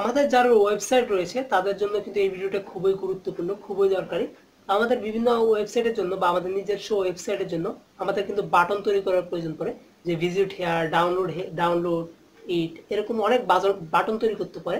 আমাদের যারা ওয়েবসাইট রয়েছে, তাদের জন্য কিন্তু এই ভিডিওটা খুবই গুরুত্বপূর্ণ, খুবই দরকারি। আমাদের বিভিন্ন ওয়েবসাইটের জন্য বা আমাদের নিজস্ব ওয়েবসাইটের জন্য আমাদের কিন্তু বাটন তৈরি করার প্রয়োজন পড়ে, যে visit here download download it এরকম অনেক বাজার বাটন তৈরি করতে পারে।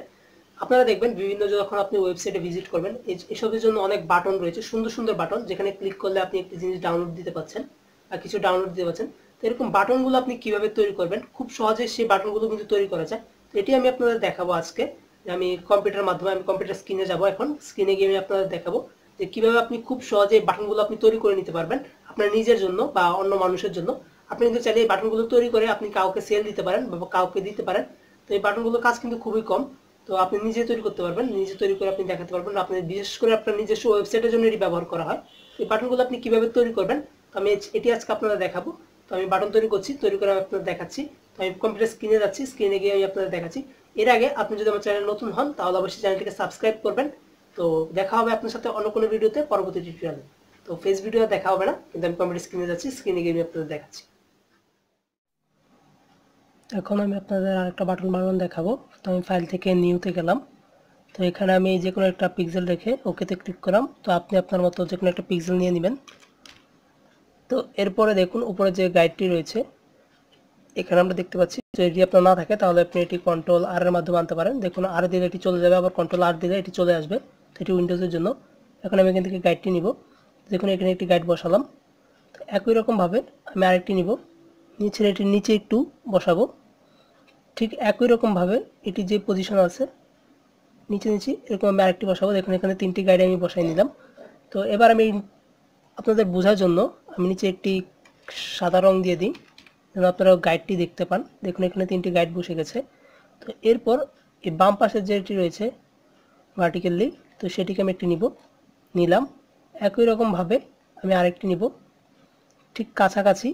আপনারা দেখবেন বিভিন্ন যখন আপনি ওয়েবসাইটে ভিজিট করবেন এসবের জন্য অনেক বাটন রয়েছে, সুন্দর সুন্দর বাটন যেখানে ক্লিক করলে আপনি একটি জিনিস ডাউনলোড দিতে পারছেন আর কিছু ডাউনলোড দিতে পারছেন তো এরকম বাটনগুলো আপনি কীভাবে তৈরি করবেন? খুব সহজে সেই বাটনগুলো কিন্তু তৈরি করা যায়। তো এটি আমি আপনাদের দেখাবো আজকে। আমি কম্পিউটার মাধ্যমে আমি কম্পিউটার স্ক্রিনে যাব এখন। স্ক্রিনে গিয়ে আমি আপনাদের দেখাবো যে কীভাবে আপনি খুব সহজে বাটনগুলো আপনি তৈরি করে নিতে পারবেন আপনার নিজের জন্য বা অন্য মানুষের জন্য। আপনি কিন্তু চাইলে এই বাটনগুলো তৈরি করে আপনি কাউকে সেল দিতে পারেন বা কাউকে দিতে পারেন। তো এই বাটনগুলোর কাজ কিন্তু খুবই কম। তো আপনি নিজে তৈরি করতে পারবেন, নিজে তৈরি করে আপনি দেখাতে পারবেন। আপনি বিশেষ করে আপনার নিজস্ব ওয়েবসাইটের জন্য এটি ব্যবহার করা হয়। এই বাটনগুলো আপনি কীভাবে তৈরি করবেন? তো আমি এটি আজকে আপনারা দেখাবো। তো আমি বাটন তৈরি করছি, তৈরি করে আমি আপনাদের দেখাচ্ছি। তো আমি কম্পিউটার স্ক্রিনে যাচ্ছি স্ক্রিনে গিয়ে আমি আপনাদের দেখাচ্ছি। এর আগে আপনি যদি আমার চ্যানেল নতুন হন, তাহলে অবশ্যই চ্যানেলটিকে সাবস্ক্রাইব করবেন। তো দেখা হবে আপনার সাথে অন্য কোনো ভিডিওতে পরবর্তী টিউটোরিয়ালে তো ফেস ভিডিও দেখা হবে না, কিন্তু আমি কম্পিউটার স্ক্রিনে যাচ্ছি স্ক্রিনে গিয়ে আমি আপনাদের দেখাচ্ছি। এখন আমি আপনাদের আরেকটা বাটন বাটন দেখাবো। তো আমি ফাইল থেকে নিউতে গেলাম। তো এখানে আমি যে কোনো একটা পিক্সেল রেখে ওকেতে ক্লিক করলাম। তো আপনি আপনার মতো যে কোনো একটা পিক্সেল নিয়ে নেবেন। তো এরপরে দেখুন, উপরে যে গাইডটি রয়েছে, এখানে আমরা দেখতে পাচ্ছি যদি আপনার না থাকে, তাহলে আপনি এটি কন্ট্রোল আর এর মাধ্যমে আনতে পারেন। দেখুন আর দিলে এটি চলে যাবে, আবার কন্ট্রোল আর দিলে এটি চলে আসবে, এটি উইন্ডোজের জন্য। এখন আমি এখান থেকে গাইডটি নিব। দেখুন, এখানে একটি গাইড বসালাম। একই রকমভাবে আমি আরেকটি নিব। নিচের এটির নিচে একটু বসাবো। ঠিক একই রকমভাবে এটি যে পজিশন আছে, নিচে নিচে এরকম আমি আরেকটি বসাবো। দেখুন, এখানে তিনটি গাইড আমি বসাই নিলাম। তো এবার আমি আপনাদের বোঝার জন্য আমি নিচে একটি সাদা রং দিয়ে দিই। যেন আপনারা গাইডটি দেখতে পান। দেখুন, এখানে তিনটি গাইড বসে গেছে। তো এরপর এই বাম পাশের যেটি রয়েছে ভার্টিক্যালি তো সেটিকে আমি একটি নিব, নিলাম। একই রকমভাবে আমি আরেকটি নিব। ঠিক কাছাকাছি,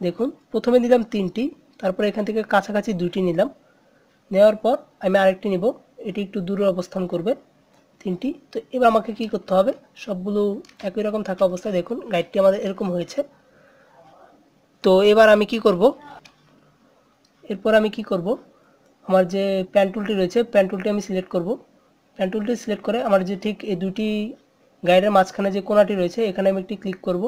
দেখুন, প্রথমে নিলাম তিনটি, তারপর এখান থেকে কাছাকাছি দুইটি নিলাম। নেওয়ার পর আমি আরেকটি নিব, এটি একটু দূরে অবস্থান করবে, তিনটি। তো এবার আমাকে কি করতে হবে? সবগুলো একই রকম থাকা অবস্থায় দেখুন গাইডটি আমাদের এরকম হয়েছে। তো এবার আমি কি করব? এরপর আমি কি করব? আমার যে প্যান টুলটি রয়েছে প্যান টুলটি আমি সিলেক্ট করব। প্যান টুলটি সিলেক্ট করে আমার যে ঠিক এই দুটি গাইডের মাঝখানে যে কোনাটি রয়েছে, এখানে আমি একটি ক্লিক করব।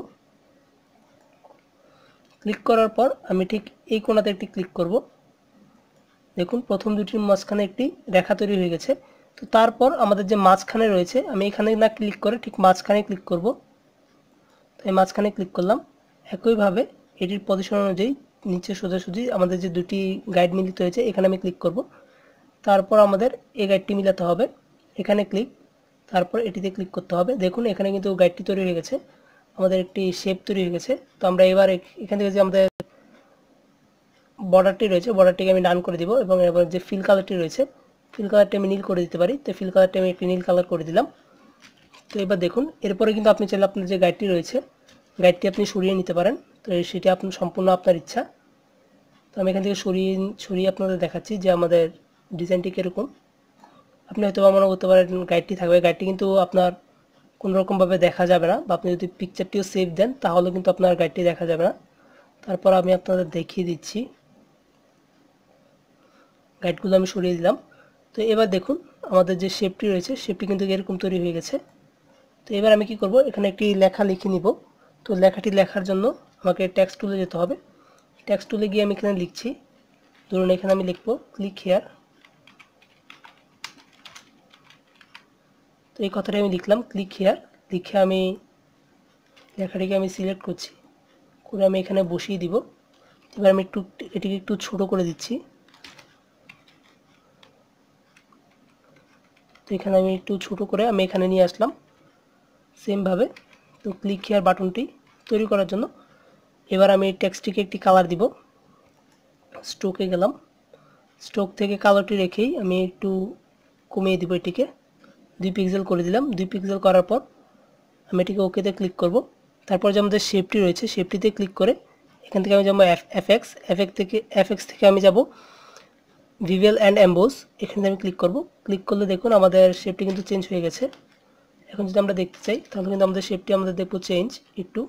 ক্লিক করার পর আমি ঠিক এই কোনাতে একটি ক্লিক করব। দেখুন, প্রথম দুটির মাঝখানে একটি রেখা তৈরি হয়ে গেছে। তো তারপর আমাদের যে মাঝখানে রয়েছে, আমি এখানে না ক্লিক করে ঠিক মাঝখানে ক্লিক করব। তো এই মাঝখানে ক্লিক করলাম। একইভাবে এটির পজিশন অনুযায়ী নিচে সোজাসুজি আমাদের যে দুটি গাইড মিলিত হয়েছে, এখানে আমি ক্লিক করব। তারপর আমাদের এই গাইডটি মিলাতে হবে। এখানে ক্লিক তারপর এটিতে ক্লিক করতে হবে। দেখুন, এখানে কিন্তু গাইডটি তৈরি হয়ে গেছে। আমাদের একটি শেপ তৈরি হয়ে গেছে। তো আমরা এবার এখান থেকে যে আমাদের বর্ডারটি রয়েছে বর্ডারটিকে আমি ডান করে দিব এবং এবার যে ফিল কালারটি রয়েছে ফিল কালারটি আমি নীল করে দিতে পারি। তো ফিল কালারটি আমি একটি নীল কালার করে দিলাম। তো এবার দেখুন, এরপরে কিন্তু আপনি চাইলে আপনার যে গাইডটি রয়েছে গাইডটি আপনি সরিয়ে নিতে পারেন। তো সেটি আপনার, সম্পূর্ণ আপনার ইচ্ছা। তো আমি এখান থেকে সরিয়ে সরিয়ে আপনাদের দেখাচ্ছি যে আমাদের ডিজাইনটি কীরকম। আপনি হয়তো মনে করতে পারেন গাইডটি থাকবে। গাইডটি কিন্তু আপনার কোনোরকমভাবে দেখা যাবে না বা আপনি যদি পিকচারটিও সেভ দেন, তাহলে কিন্তু আপনার গাইডটি দেখা যাবে না। তারপর আমি আপনাদের দেখিয়ে দিচ্ছি। গাইডগুলো আমি সরিয়ে দিলাম। তো এবার দেখুন, আমাদের যে শেপটি রয়েছে শেপটি কিন্তু এরকম তৈরি হয়ে গেছে। তো এবার আমি কি করব? এখানে একটি লেখা লিখে নিব। তো লেখাটি লেখার জন্য আমাকে ট্যাক্স টুলে যেতে হবে। ট্যাক্স টুলে গিয়ে আমি এখানে লিখছি। ধরুন এখানে আমি লিখব ক্লিক হেয়ার তো এই কথাটি আমি লিখলাম ক্লিক হেয়ার লিখে আমি লেখাটিকে আমি সিলেক্ট করছি। করে আমি এখানে বসিয়ে দিব। এবার আমি একটু, এটিকে একটু ছোট করে দিচ্ছি। তো এখানে আমি একটু ছোট করে আমি এখানে নিয়ে আসলাম। সেমভাবে তো ক্লিক হেয়ার বাটনটি তৈরি করার জন্য এবার আমি টেক্সটিকে একটি কালার দিব। স্ট্রোকে গেলাম। স্ট্রোক থেকে কালারটি রেখেই আমি একটু কমিয়ে দিব এটিকে। দুই পিক্সেল করে দিলাম। দুই পিক্সেল করার পর আমি এটিকে ওকেতে ক্লিক করব। তারপর যে আমাদের শেপটি রয়েছে শেপটিতে ক্লিক করে এখান থেকে আমি যাব এফ এফএক্স এফএক্স থেকে এফএক্স থেকে আমি যাব ভিভেল অ্যান্ড অ্যাম্বোস এখানে আমি ক্লিক করব। ক্লিক করলে দেখুন আমাদের শেপটি কিন্তু চেঞ্জ হয়ে গেছে। এখন যদি আমরা দেখতে চাই, তাহলে কিন্তু আমাদের শেপটি আমাদের দেখব চেঞ্জ একটু।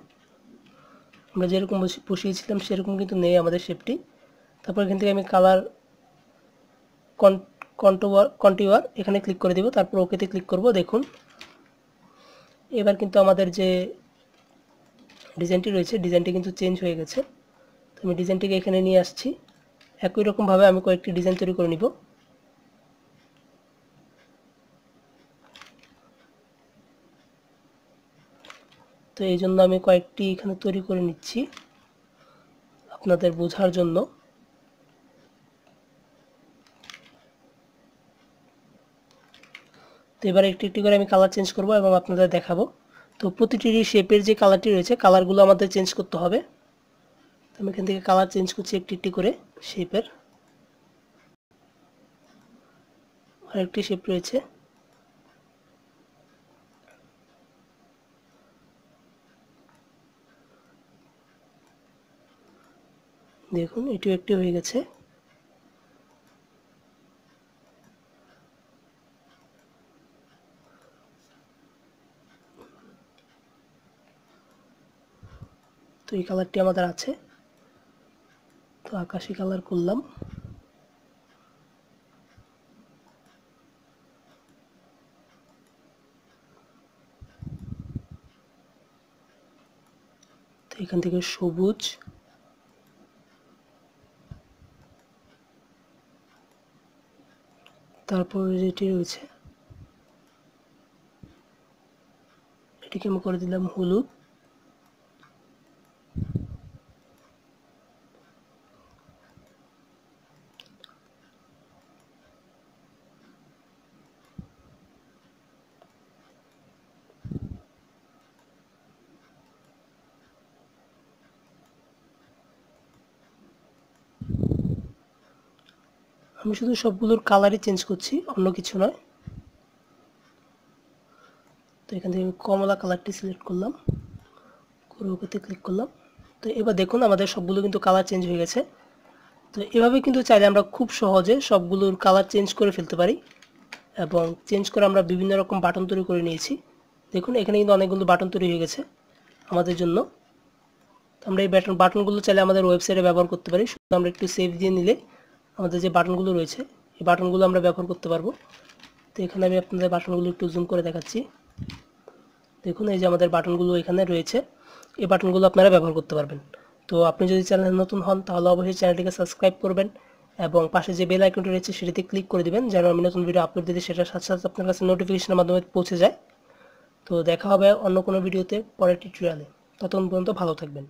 আমরা যেরকম বসিয়েছিলাম সেরকম কিন্তু নেই আমাদের শেপটি তারপর এখান থেকে আমি কালার কন্টিওয়ার এখানে ক্লিক করে দিব, তারপর ওকেতে ক্লিক করব, দেখুন। এবার কিন্তু আমাদের যে ডিজাইনটি রয়েছে ডিজাইনটি কিন্তু চেঞ্জ হয়ে গেছে। তো আমি ডিজাইনটিকে এখানে নিয়ে আসছি। একই রকমভাবে আমি কয়েকটি ডিজাইন তৈরি করে নিব। তো এই জন্য আমি কয়েকটি এখানে তৈরি করে নিচ্ছি আপনাদের বোঝার জন্য। তো এবার একটি একটি করে আমি কালার চেঞ্জ করব এবং আপনাদের দেখাবো। তো প্রতিটি শেপের যে কালারটি রয়েছে কালারগুলো আমাদের চেঞ্জ করতে হবে। তো আমি এখান থেকে কালার চেঞ্জ করছি একটি একটি করে শেপের আরেকটি শেপ রয়েছে। দেখুন, এটিও একটি হয়ে গেছে। তো এই কালারটি আমাদের আছে। তো আকাশি কালার করলাম। তো এখান থেকে সবুজ। তারপর যেটি রয়েছে। এটিকে আমি করে দিলাম হলুদ। আমি শুধু সবগুলোর কালারই চেঞ্জ করছি, অন্য কিছু নয়। তো এখান থেকে কমলা কালারটি সিলেক্ট করলাম, করে ওকেতে ক্লিক করলাম। তো এবার দেখুন আমাদের সবগুলো কিন্তু কালার চেঞ্জ হয়ে গেছে। তো এভাবে কিন্তু চাইলে আমরা খুব সহজে সবগুলোর কালার চেঞ্জ করে ফেলতে পারি এবং চেঞ্জ করে আমরা বিভিন্ন রকম বাটন তৈরি করে নিয়েছি। দেখুন, এখানে কিন্তু অনেকগুলো বাটন তৈরি হয়ে গেছে আমাদের জন্য। আমরা এই বাটন, বাটনগুলো চাইলে আমাদের ওয়েবসাইটে ব্যবহার করতে পারি। শুধু আমরা একটু সেভ দিয়ে নিলে আমাদের যে বাটনগুলো রয়েছে, এই বাটনগুলো আমরা ব্যবহার করতে পারব। তো এখানে আমি আপনাদের বাটনগুলো একটু জুম করে দেখাচ্ছি। দেখুন, এই যে আমাদের বাটনগুলো এখানে রয়েছে, এই বাটনগুলো আপনারা ব্যবহার করতে পারবেন। তো আপনি যদি চ্যানেলে নতুন হন, তাহলে অবশ্যই চ্যানেলটিকে সাবস্ক্রাইব করবেন এবং পাশে যে বেল আইকনটি রয়েছে, সেটিতে ক্লিক করে দেবেন, যেন আমি নতুন ভিডিও আপলোড দিতে সেটার সাথে সাথে আপনার কাছে নোটিফিকেশনের মাধ্যমে পৌঁছে যায়। তো দেখা হবে অন্য কোনো ভিডিওতে পরের টিউটোরিয়ালে ততক্ষণ পর্যন্ত ভালো থাকবেন।